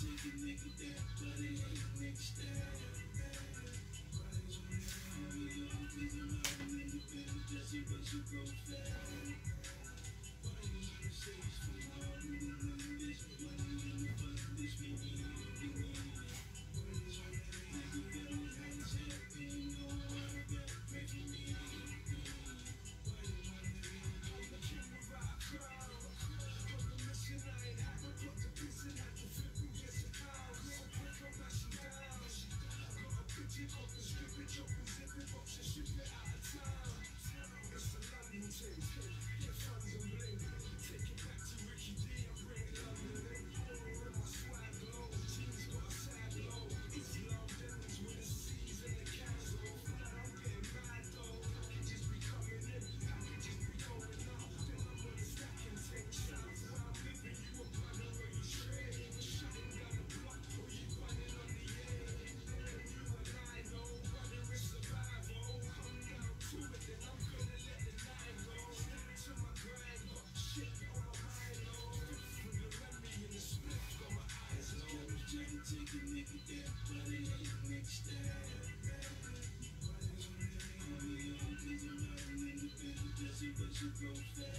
Take a nigga down, buddy, next time, man. Why is we Brothers wanna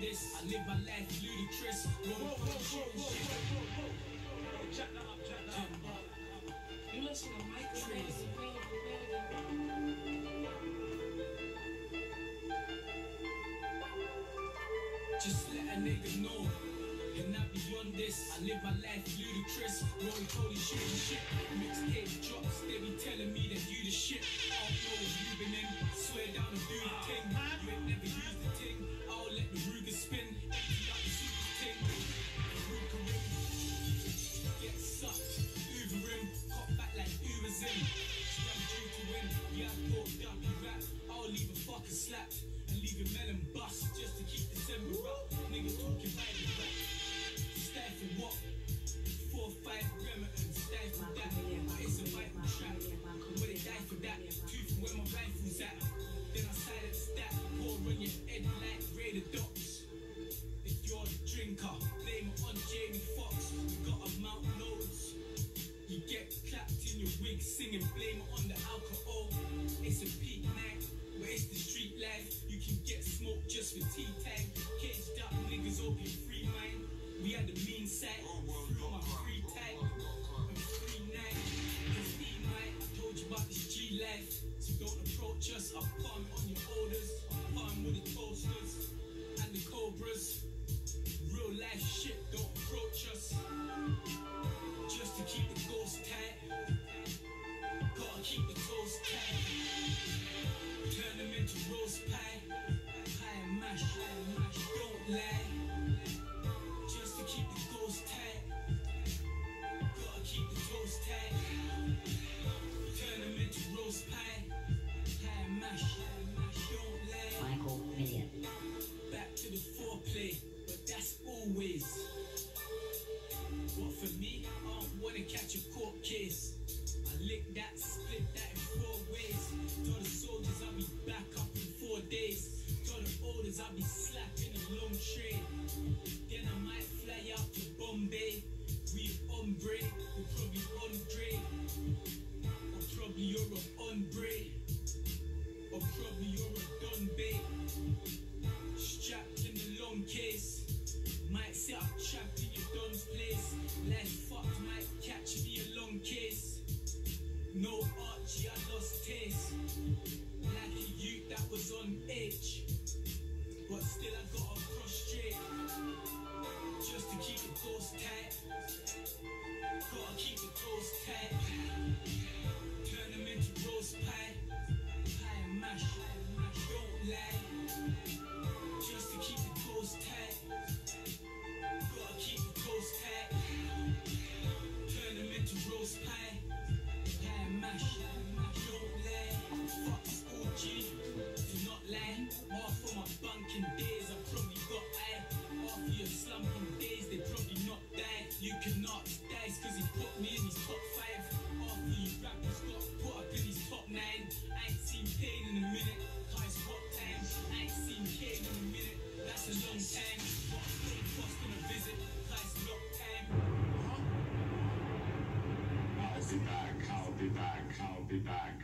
this, I live my life ludicrous. Whoa, whoa, whoa, shit whoa, whoa, whoa, whoa. Yo, Jack that up, jack that up. You listen to Crazy. Just let a nigga know. And not beyond this, I live my life ludicrous. Rolling holy shit and shit. Mixtape drops, they be telling me that you the shit. Oh, I don't know what you been in. Swear down and do the thing. Yeah, I thought dumpy rap. I'll leave a fucking slap. And leave a melon bust just to keep December up. Niggas talking by mean through my free time. Back to the foreplay, but that's always. But for me, I don't wanna catch a court case. I lick that, split that in four ways. Told the soldiers I'll be back up in four days. Told the orders I'll be slapping a long train. Then I might fly out to Bombay. We hombre, or probably Andre. Or probably you're a hombre. Or probably you're. Strapped in the long case. Might sit up trapped in your don's place. Life fucked might catch me a long case. No Archie, I lost taste. Like a youth that was on edge. But still I got to prostrate. Just to keep the ghost tight. Gotta keep the ghost tight. Turn them into roast pie. Pie and mash. Don't lie just to keep the toes tight. Gotta keep the toes tight. Turn them into roast pie. Pie and mash. Don't lie. Fuck school G. Do not lie. Half of my bunking days, I probably got eye. Half of your slumping days, they probably not die. You cannot dice cause he put me in his top be back,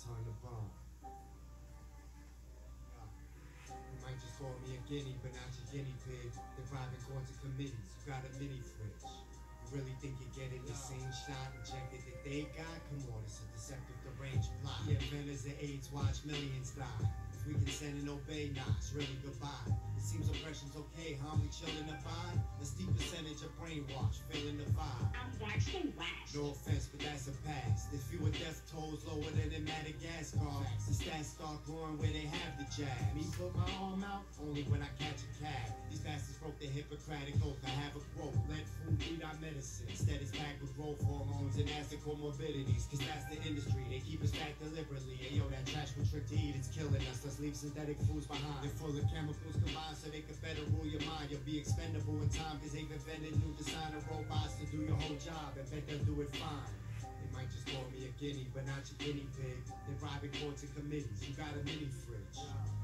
The bomb. You might just call me a guinea, but not your guinea pig. The private courts and committees, you got a mini fridge. You really think you're getting the same shot injected that they got? Come on, it's a deceptive deranged plot. Yeah, inventors of AIDS watch millions die. We can send and obey, nah, it's really goodbye. It seems oppression's okay, huh? We chillin' the vibe. A steep percentage of brainwash, feeling the vibe. I'm watched and watched. No offense, but that's a pass. There's fewer death tolls lower than in Madagascar. The stats start growing where they have the jab. Me put my arm out only when I catch a cab. Hippocratic oath. I have a quote: Let food be our medicine. Instead, it's packed with growth hormones and acid comorbidities. Cause that's the industry. They keep us back deliberately. And yo, that trash with trick to eat, it's killing us. Let's leave synthetic foods behind. They're full of chemicals combined so they can better rule your mind. You'll be expendable in time cause they've invented new designer robots to do your whole job. And bet they'll do it fine. Might just call me a guinea, but not your guinea pig. They're private courts and committees. You got a mini fridge.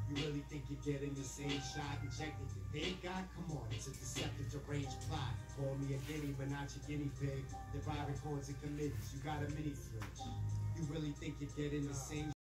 You really think you're getting the same shot injected that they got? Come on, it's a deceptive, deranged plot. Call me a guinea, but not your guinea pig. They're private courts and committees. You got a mini fridge. You really think you're getting the same